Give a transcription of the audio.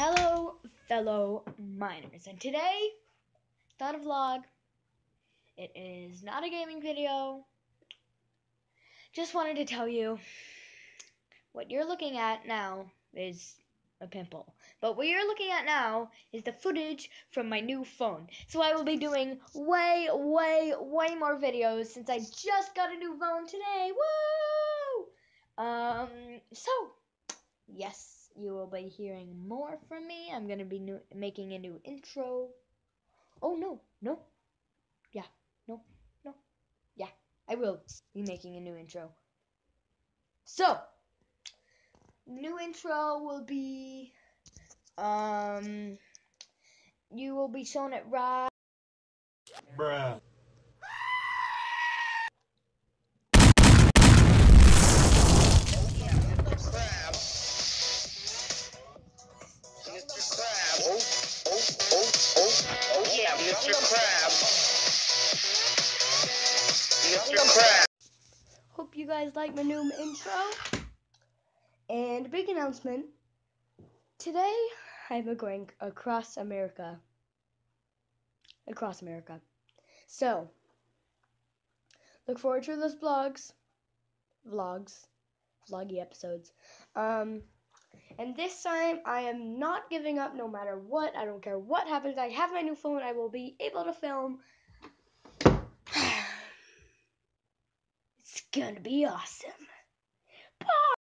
Hello, fellow miners, and today, not a vlog, it is not a gaming video, just wanted to tell you, what you're looking at now is a pimple, but what you're looking at now is the footage from my new phone, so I will be doing way, way, way more videos since I just got a new phone today, woo! Um, so, yes you will be hearing more from me. I'm going to be new, making a new intro. Oh, no, no. Yeah, no, no. Yeah, I will be making a new intro. So, new intro will be, um, you will be shown it right. Bruh. Mr. Crab. Mr. Crab. Hope you guys like my new intro. And a big announcement. Today, I'm going across America. Across America. So, look forward to those vlogs. Vlogs. Vloggy episodes. Um, and this time, I am not giving up no matter what. I don't care what happens. I have my new phone. I will be able to film. it's gonna be awesome. Bye.